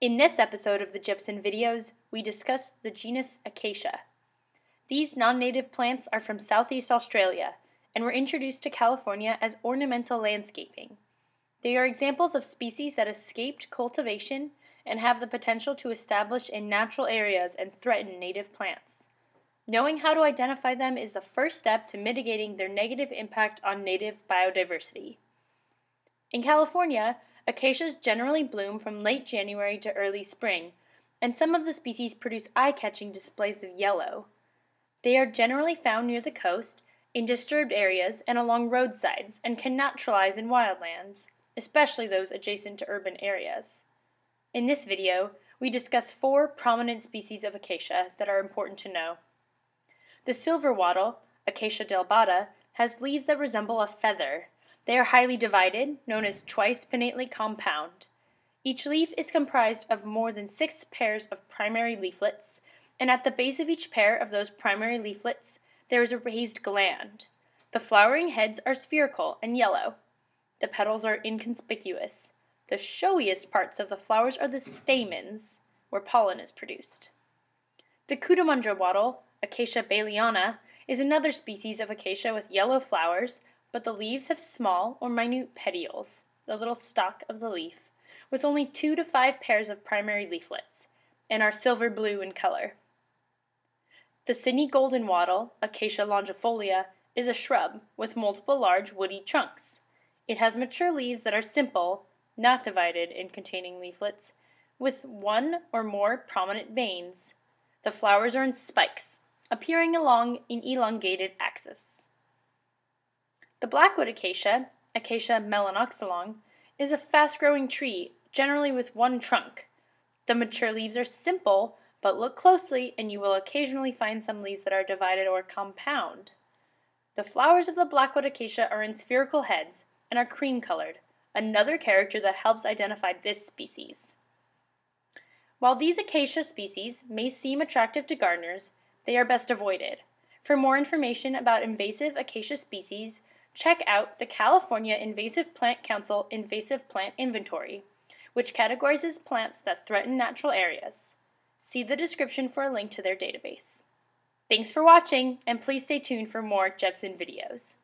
In this episode of the Jepson videos, we discuss the genus Acacia. These non-native plants are from Southeast Australia and were introduced to California as ornamental landscaping. They are examples of species that escaped cultivation and have the potential to establish in natural areas and threaten native plants. Knowing how to identify them is the first step to mitigating their negative impact on native biodiversity. In California, acacias generally bloom from late January to early spring, and some of the species produce eye-catching displays of yellow. They are generally found near the coast, in disturbed areas, and along roadsides, and can naturalize in wildlands, especially those adjacent to urban areas. In this video, we discuss four prominent species of acacia that are important to know. The silver wattle, Acacia dealbata, has leaves that resemble a feather. They are highly divided, known as twice pinnately compound. Each leaf is comprised of more than six pairs of primary leaflets, and at the base of each pair of those primary leaflets there is a raised gland. The flowering heads are spherical and yellow. The petals are inconspicuous. The showiest parts of the flowers are the stamens, where pollen is produced. The Cootamundra wattle Acacia baileyana, is another species of acacia with yellow flowers, but the leaves have small or minute petioles, the little stalk of the leaf, with only two to five pairs of primary leaflets, and are silver blue in color. The Sydney golden wattle, Acacia longifolia, is a shrub with multiple large woody trunks. It has mature leaves that are simple, not divided in containing leaflets, with one or more prominent veins. The flowers are in spikes, appearing along an elongated axis. The blackwood acacia, Acacia melanoxylon, is a fast-growing tree, generally with one trunk. The mature leaves are simple, but look closely and you will occasionally find some leaves that are divided or compound. The flowers of the blackwood acacia are in spherical heads and are cream-colored, another character that helps identify this species. While these acacia species may seem attractive to gardeners, they are best avoided. For more information about invasive acacia species, check out the California Invasive Plant Council Invasive Plant Inventory, which categorizes plants that threaten natural areas. See the description for a link to their database. Thanks for watching, and please stay tuned for more Jepson videos.